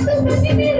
Jesus me